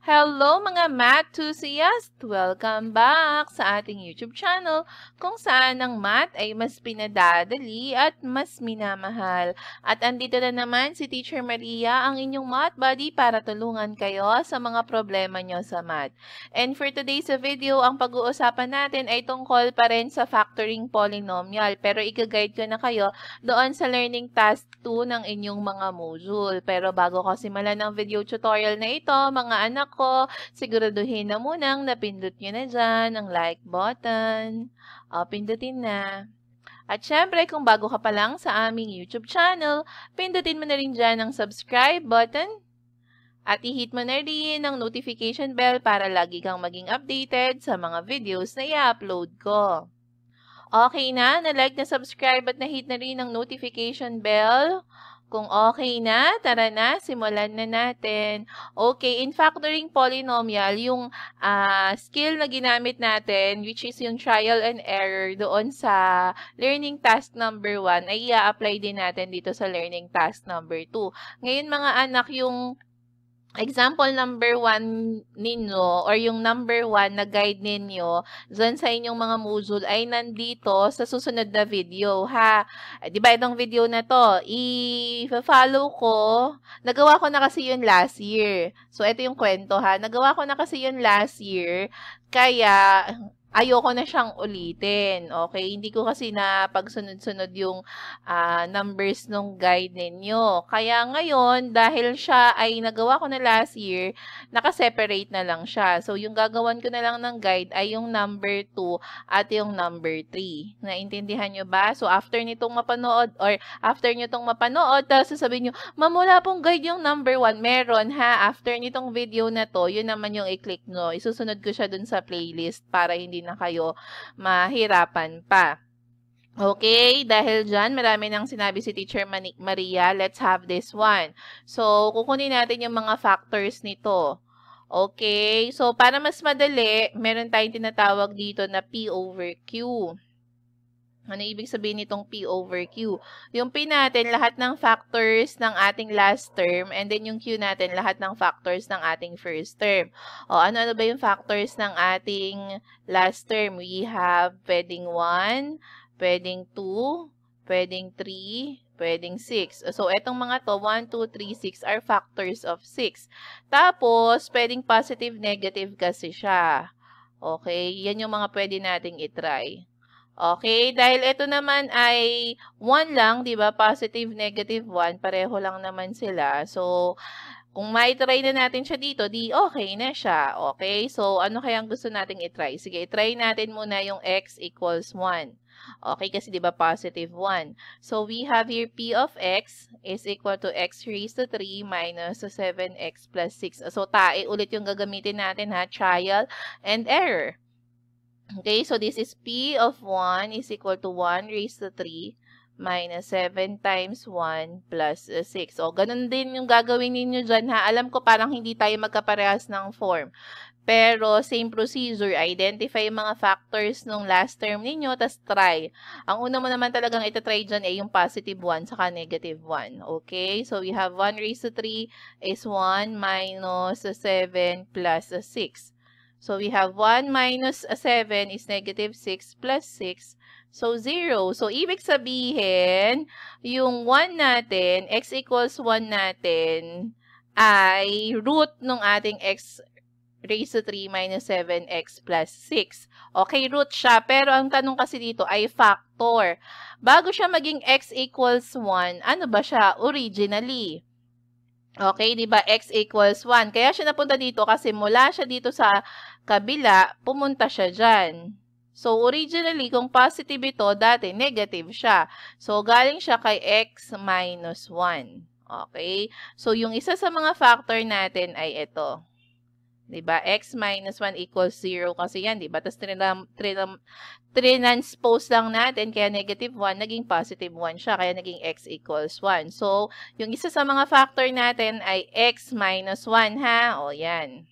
Hello mga math enthusiasts! Welcome back sa ating YouTube channel kung saan ang math ay mas pinadadali at mas minamahal. At andito na naman si Teacher Maria, ang inyong math buddy para tulungan kayo sa mga problema nyo sa math. And for today's video, ang pag-uusapan natin ay tungkol pa rin sa factoring polynomial. Pero i-guide ko na kayo doon sa learning task 2 ng inyong mga module. Pero bago ko simulan ng video tutorial na ito, mga anak ko, siguraduhin na munang napindot nyo na dyan ang like button. O, pindutin na. At syempre, kung bago ka pa lang sa aming YouTube channel, pindutin mo na rin dyan ang subscribe button. At i-hit mo na rin ang notification bell para lagi kang maging updated sa mga videos na i-upload ko. Okay na, na-like na subscribe at na-hit na rin ang notification bell. Kung okay na, tara na, simulan na natin. Okay, in factoring polynomial, yung uh, skill na ginamit natin, which is yung trial and error doon sa learning task number 1, ay i-apply din natin dito sa learning task number 2. Ngayon mga anak, yung example number one ninyo or yung number one na guide ninyo dyan sa inyong mga module ay nandito sa susunod na video, ha? Eh, di ba itong video na to, i-follow ko. Nagawa ko na kasi yun last year. So, ito yung kwento, ha? Nagawa ko na kasi yun last year. Kaya, ayoko na siyang ulitin. Okay? Hindi ko kasi na pagsunod-sunod yung uh, numbers nung guide ninyo. Kaya ngayon, dahil siya ay nagawa ko na last year, naka-separate na lang siya. So, yung gagawan ko na lang ng guide ay yung number 2 at yung number 3. Naintindihan nyo ba? So, after nitong mapanood or after nyo itong mapanood, tapos sasabihin nyo, mamula pong guide yung number 1. Meron ha. After nitong video na to, yun naman yung i-click nyo. Isusunod ko siya dun sa playlist para hindi na kayo mahirapan pa. Okay, dahil dyan, marami nang sinabi si Teacher Maria, let's have this one. So, kukunin natin yung mga factors nito. Okay, so para mas madali, meron tayong tinatawag dito na P over Q. Ano ibig sabihin nitong P over Q? Yung P natin, lahat ng factors ng ating last term, and then yung Q natin, lahat ng factors ng ating first term. O, ano-ano ba yung factors ng ating last term? We have pwedeng 1, pwedeng 2, pwedeng 3, pwedeng 6. So, etong mga to, 1, 2, 3, 6 are factors of 6. Tapos, pwedeng positive, negative kasi siya. Okay? Yan yung mga pwede nating itry. Okay, dahil ito naman ay 1 lang, 'di ba? Positive, negative 1, pareho lang naman sila. So, kung mai-try na natin siya dito, di okay na siya. Okay? So, ano kaya ang gusto nating i-try? Sige, i-try natin muna yung x equals 1. Okay, kasi 'di ba positive 1. So, we have here p of x is equal to x raised to 3 minus 7x plus 6. So, tae ulit yung gagamitin natin ha, trial and error. Okay, so this is P of 1 is equal to 1 raised to 3 minus 7 times 1 plus 6. So, ganun din yung gagawin ninyo dyan ha. Alam ko parang hindi tayo magkaparehas ng form. Pero, same procedure. Identify yung mga factors nung last term ninyo, tas try. Ang una mo naman talagang itatry dyan ay yung positive 1 saka negative 1. Okay? So, we have 1 raised to 3 is 1 minus 7 plus 6. So, we have 1 minus 7 is negative 6 plus 6. So, 0. So, ibig sabihin, yung 1 natin, x equals 1 natin, ay root ng ating x raised to 3 minus 7x plus 6. Okay, root siya. Pero ang tanong kasi dito ay factor. Bago siya maging x equals 1, ano ba siya originally? Okay, di ba? X equals 1. Kaya siya napunta dito kasi mula siya dito sa kabila, pumunta siya dyan. So, originally, kung positive ito, dati negative siya. So, galing siya kay x minus 1. Okay? So, yung isa sa mga factor natin ay ito. 'Di ba? X minus 1 equals 0 kasi yan, 'di ba? Tapos trinam, trinam, trinanspose lang natin kaya negative 1 naging positive 1 siya kaya naging x equals 1. So, yung isa sa mga factor natin ay x minus 1 ha. O yan.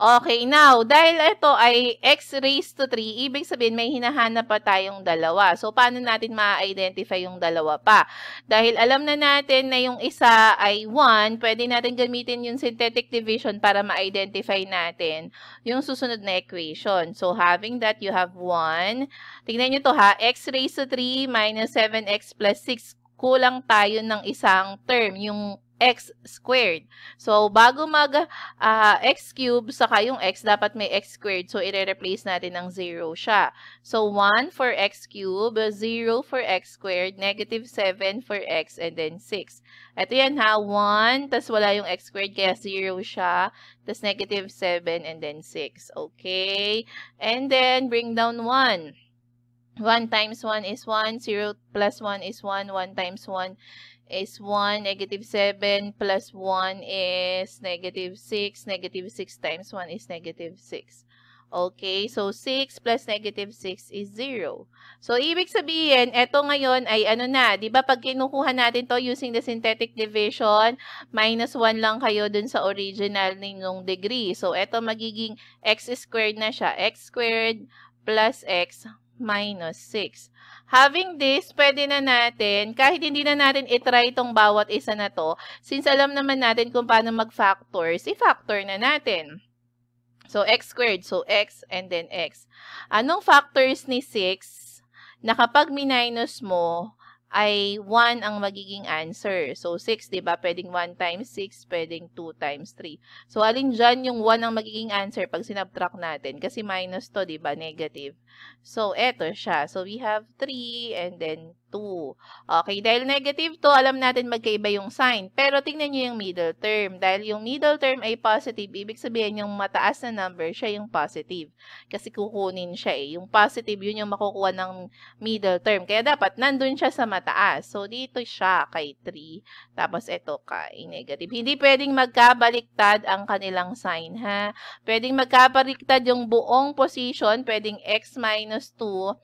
Okay, now, dahil ito ay x raised to 3, ibig sabihin may hinahanap pa tayong dalawa. So, paano natin ma-identify yung dalawa pa? Dahil alam na natin na yung isa ay 1, pwede natin gamitin yung synthetic division para ma-identify natin yung susunod na equation. So, having that, you have 1. Tingnan nyo to ha, x raised to 3 minus 7x plus 6. Kulang tayo ng isang term, yung x squared. So, bago mag uh, x cube, saka yung x, dapat may x squared. So, i-replace natin ng 0 siya. So, 1 for x cube, 0 for x squared, negative 7 for x, and then 6. Ito yan ha, 1, tas wala yung x squared, kaya 0 siya, tas negative 7, and then 6. Okay? And then, bring down 1. 1 times 1 is 1, 0 plus 1 is 1, 1 times 1 is 1, negative 7 plus 1 is negative 6, negative 6 times 1 is negative 6. Okay, so 6 plus negative 6 is 0. So, ibig sabihin, ito ngayon ay ano na, di ba pag kinukuha natin to using the synthetic division, minus 1 lang kayo dun sa original ninyong degree. So, ito magiging x squared na siya. x squared plus x minus 6. Having this, pwede na natin, kahit hindi na natin itry itong bawat isa na to, since alam naman natin kung paano mag-factors, i-factor na natin. So, x squared. So, x and then x. Anong factors ni 6 na kapag minus mo, ay 1 ang magiging answer. So, 6, di ba? Pwedeng 1 times 6, pwedeng 2 times 3. So, alin dyan yung 1 ang magiging answer pag sinabtract natin? Kasi minus to, di ba? Negative. So, eto siya. So, we have 3 and then 2. Okay, dahil negative to, alam natin magkaiba yung sign. Pero tingnan nyo yung middle term. Dahil yung middle term ay positive, ibig sabihin yung mataas na number, siya yung positive. Kasi kukunin siya eh. Yung positive, yun yung makukuha ng middle term. Kaya dapat nandun siya sa mataas. So, dito siya kay 3. Tapos, ito kay negative. Hindi pwedeng magkabaliktad ang kanilang sign, ha? Pwedeng magkabaliktad yung buong position. Pwedeng x minus 2,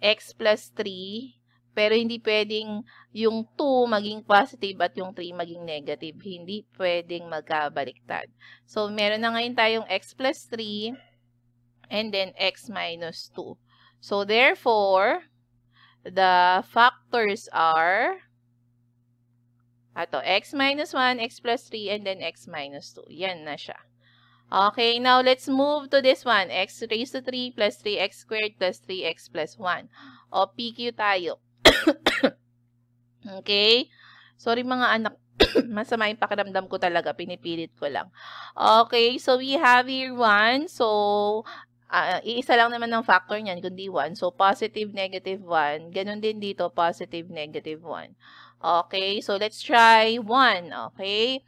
x plus 3, pero hindi pwedeng yung 2 maging positive at yung 3 maging negative. Hindi pwedeng magkabaliktad. So, meron na ngayon tayong x plus 3 and then x minus 2. So, therefore, the factors are ato, x minus 1, x plus 3, and then x minus 2. Yan na siya. Okay, now let's move to this one. x raised to 3 plus 3x squared plus 3x plus 1. O, PQ tayo. okay? Sorry mga anak. Masama yung pakiramdam ko talaga. Pinipilit ko lang. Okay, so we have here 1. So, uh, iisa lang naman ng factor niyan, kundi 1. So, positive, negative 1. Ganon din dito, positive, negative 1. Okay, so let's try 1. Okay?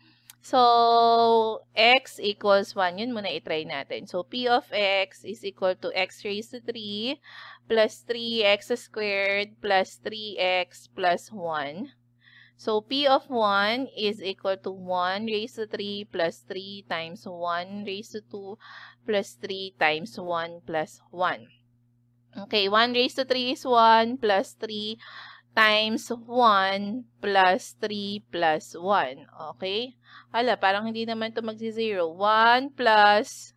So, x equals 1. Yun muna itry natin. So, p of x is equal to x raised to 3 plus 3x squared plus 3x plus 1. So, p of 1 is equal to 1 raised to 3 plus 3 times 1 raised to 2 plus 3 times 1 plus 1. Okay, 1 raised to 3 is 1 plus 3 times 1 plus 3 plus 1. Okay? Hala, parang hindi naman ito magsi-0. 1 plus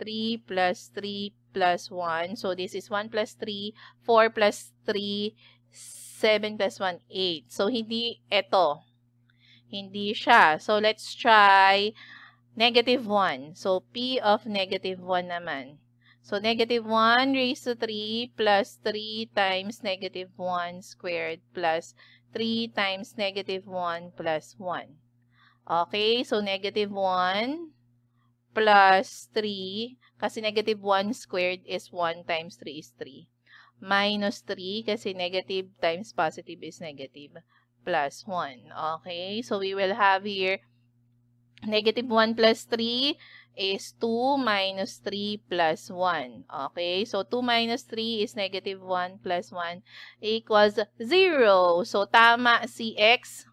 3 plus 3 plus 1. So, this is 1 plus 3, 4 plus 3, 7 plus 1, 8. So, hindi ito. Hindi siya. So, let's try negative 1. So, P of negative 1 naman. So, negative 1 raised to 3 plus 3 times negative 1 squared plus 3 times negative 1 plus 1. Okay, so negative 1 plus 3, kasi negative 1 squared is 1 times 3 is 3. Minus 3, kasi negative times positive is negative, plus 1. Okay, so we will have here negative 1 plus 3 is 2 minus 3 plus 1. Okay, so 2 minus 3 is negative 1 plus 1 equals 0. So, tama si x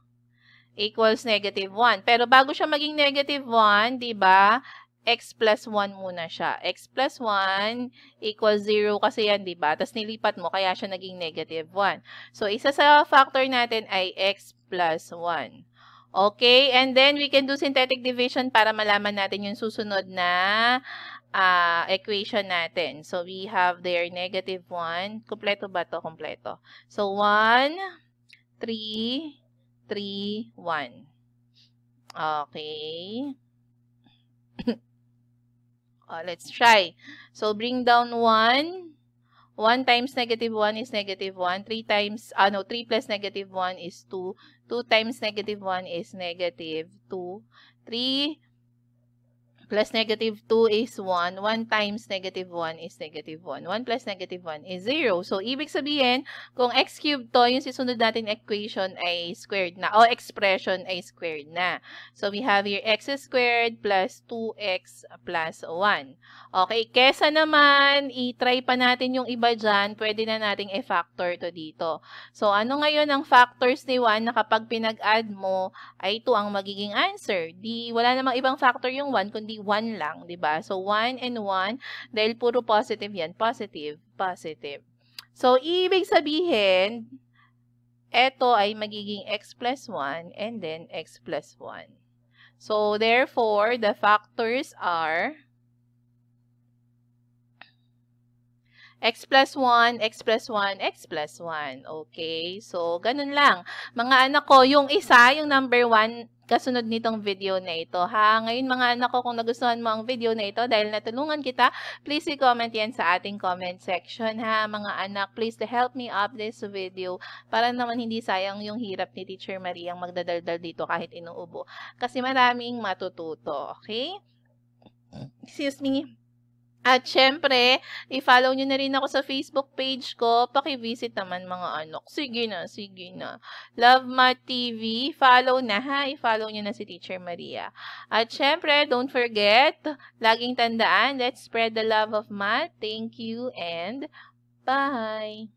equals negative 1. Pero bago siya maging negative 1, di ba, x plus 1 muna siya. x plus 1 equals 0 kasi yan, di ba? Tapos nilipat mo, kaya siya naging negative 1. So, isa sa factor natin ay x plus 1. Okay, and then we can do synthetic division para malaman natin yung susunod na uh, equation natin. So, we have there negative 1. Kompleto ba to? Kompleto. So, 1, 3, 3, 1. Okay. Oh, let's try. So, bring down 1. 1 times negative 1 is negative 1. 3 times, ah no, 3 plus negative 1 is 2. 2 times negative 1 is negative 2. 3 plus negative 2 is 1. 1 times negative 1 is negative 1. 1 plus negative 1 is 0. So, ibig sabihin, kung x cubed to, yung sisunod natin equation ay squared na, o expression ay squared na. So, we have here x squared plus 2x plus 1. Okay, kesa naman, i-try pa natin yung iba dyan, pwede na nating i-factor to dito. So, ano ngayon ang factors ni 1 na kapag pinag-add mo, ay ito ang magiging answer. Di, wala namang ibang factor yung 1, kundi 1 lang, 'di ba? So 1 and 1 dahil puro positive 'yan, positive, positive. So ibig sabihin ito ay magiging x plus 1 and then x plus 1. So therefore the factors are x plus 1, x plus 1, x plus 1. Okay? So, ganun lang. Mga anak ko, yung isa, yung number 1, kasunod nitong video na ito. Ha? Ngayon mga anak ko, kung nagustuhan mo ang video na ito dahil natulungan kita, please i-comment yan sa ating comment section. Ha? Mga anak, please help me up this video para naman hindi sayang yung hirap ni Teacher Marie ang magdadaldal dito kahit inuubo. Kasi maraming matututo. Okay? Excuse me. At syempre, i-follow nyo na rin ako sa Facebook page ko. Paki-visit naman mga anak. Sige na, sige na. Love Math TV, follow na ha. I-follow nyo na si Teacher Maria. At syempre, don't forget, laging tandaan, let's spread the love of math. Thank you and bye!